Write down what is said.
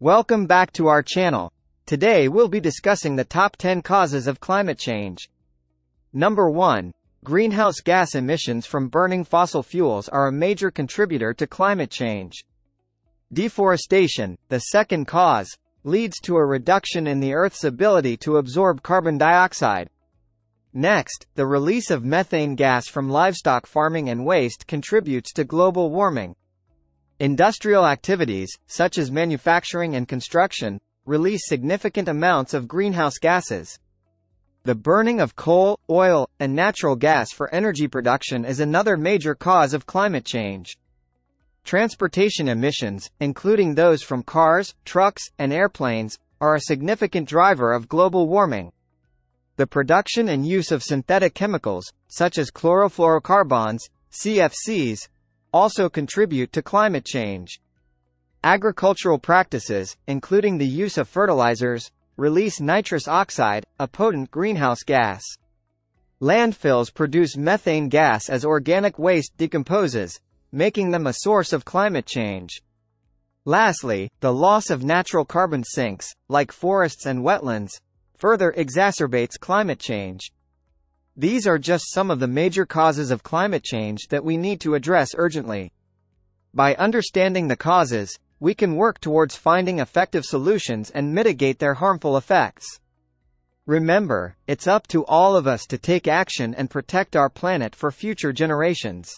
Welcome back to our channel. Today we'll be discussing the top 10 causes of climate change. Number 1. Greenhouse gas emissions from burning fossil fuels are a major contributor to climate change. Deforestation, the second cause, leads to a reduction in the Earth's ability to absorb carbon dioxide. Next, the release of methane gas from livestock farming and waste contributes to global warming. Industrial activities, such as manufacturing and construction, release significant amounts of greenhouse gases. The burning of coal, oil, and natural gas for energy production is another major cause of climate change. Transportation emissions, including those from cars, trucks, and airplanes, are a significant driver of global warming. The production and use of synthetic chemicals, such as chlorofluorocarbons, CFCs, also contribute to climate change. Agricultural practices, including the use of fertilizers, release nitrous oxide, a potent greenhouse gas. Landfills produce methane gas as organic waste decomposes, making them a source of climate change. Lastly, the loss of natural carbon sinks, like forests and wetlands, further exacerbates climate change. These are just some of the major causes of climate change that we need to address urgently. By understanding the causes, we can work towards finding effective solutions and mitigate their harmful effects. Remember, it's up to all of us to take action and protect our planet for future generations.